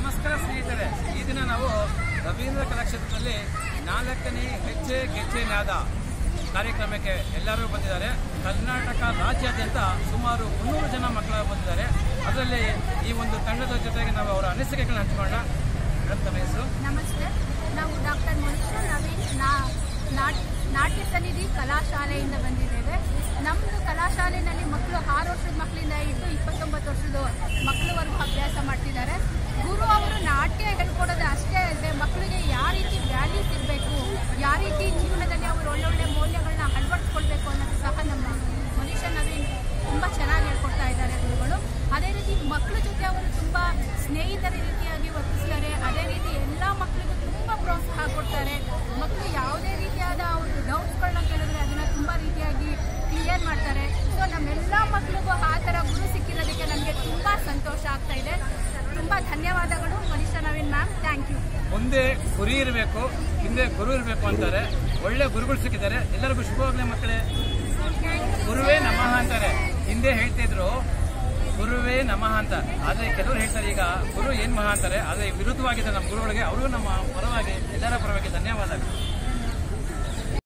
ನಮಸ್ಕಾರ ಸ್ನೇಹಿತರೆ, ಈ ದಿನ ನಾವು ರವೀಂದ್ರ ಕಲಾಕ್ಷೇತ್ರದಲ್ಲಿ ನಾಲ್ಕನೇ ಹೆಜ್ಜೆ ಗೆಜ್ಜೆ ನಾದ ಕಾರ್ಯಕ್ರಮಕ್ಕೆ ಎಲ್ಲರೂ ಬಂದಿದ್ದಾರೆ. ಕರ್ನಾಟಕ ರಾಜ್ಯಾದ್ಯಂತ ಸುಮಾರು ಮುನ್ನೂರು ಜನ ಮಕ್ಕಳು ಬಂದಿದ್ದಾರೆ. ಅದರಲ್ಲಿ ಈ ಒಂದು ತಂಡದ ಜೊತೆಗೆ ನಾವು ಅವರ ಅನಿಸಿಕೆಗಳನ್ನ ಹಂಚಿಕೊಳ್ಳೋಣ. ಮೇಡಮ್ ತಮ್ಮ ಹೆಸರು? ನಮಸ್ತೆ. ನಾವು ಡಾಕ್ಟರ್ ಮನುಷ್ಯ ನವೀನ್ ನಾಟ್ಯ ಸನ್ನಿಧಿ ಕಲಾಶಾಲೆಯಿಂದ ಬಂದಿದ್ದೇವೆ. ನಮ್ಮದು ಕಲಾಶಾಲೆಯಲ್ಲಿ ಮಕ್ಕಳು ಆರು ವರ್ಷದ ಮಕ್ಕಳಿಂದ ಹಿಡಿದು ಇಪ್ಪತ್ತೊಂಬತ್ತು ವರ್ಷದ ಮಕ್ಕಳವರೆಗೂ ಅಭ್ಯಾಸ ಮಾಡ್ತಿದ್ದಾರೆ ಸ್ನೇಹಿತರ ರೀತಿಯಾಗಿ ವರ್ತಿಸ್ತಾರೆ. ಅದೇ ರೀತಿ ಎಲ್ಲ ಮಕ್ಕಳಿಗೂ ತುಂಬ ಪ್ರೋತ್ಸಾಹ ಕೊಡ್ತಾರೆ. ಮಕ್ಕಳು ಯಾವುದೇ ರೀತಿಯಾದ ಒಂದು ಡೌಟ್ಸ್ಗಳನ್ನ ಕೇಳಿದ್ರೆ ಅದನ್ನ ತುಂಬ ರೀತಿಯಾಗಿ ಕ್ಲಿಯರ್ ಮಾಡ್ತಾರೆ. ಸೊ ನಮ್ಮೆಲ್ಲ ಮಕ್ಕಳಿಗೂ ಆ ಥರ ಗುರು ಸಿಕ್ಕಿರೋದಕ್ಕೆ ನಮಗೆ ತುಂಬ ಸಂತೋಷ ಆಗ್ತಾ ಇದೆ. ತುಂಬ ಧನ್ಯವಾದಗಳು Manisha Naveen ma'am thank you ಮುಂದೆ ಗುರಿ ಇರಬೇಕು ಹಿಂದೆ ಗುರು ಇರಬೇಕು ಅಂತಾರೆ. ಒಳ್ಳೆ ಗುರುಗಳು ಸಿಕ್ಕಿದ್ದಾರೆ. ಎಲ್ಲರಿಗೂ ಶುಭವಾಗಲಿ ಮಕ್ಕಳೇ. ಗುರುವೇ ನಮಃ ಅಂತಾರೆ. ಹಿಂದೆ ಹೇಳ್ತಿದ್ರು ಗುರುವೇ ನಮಃ ಅಂತ. ಆದ್ರೆ ಕೆಲವರು ಹೇಳ್ತಾರೆ, ಈಗ ಗುರು ಏನ್ ಮಹಾ ಅಂತಾರೆ, ಆದ್ರೆ ವಿರುದ್ಧವಾಗಿದೆ ನಮ್ಮ ಗುರುಗಳಿಗೆ ಅವರು ನಮ್ಮ ಪರವಾಗಿ, ಎಲ್ಲರ ಪರವಾಗಿ ಧನ್ಯವಾದಗಳು.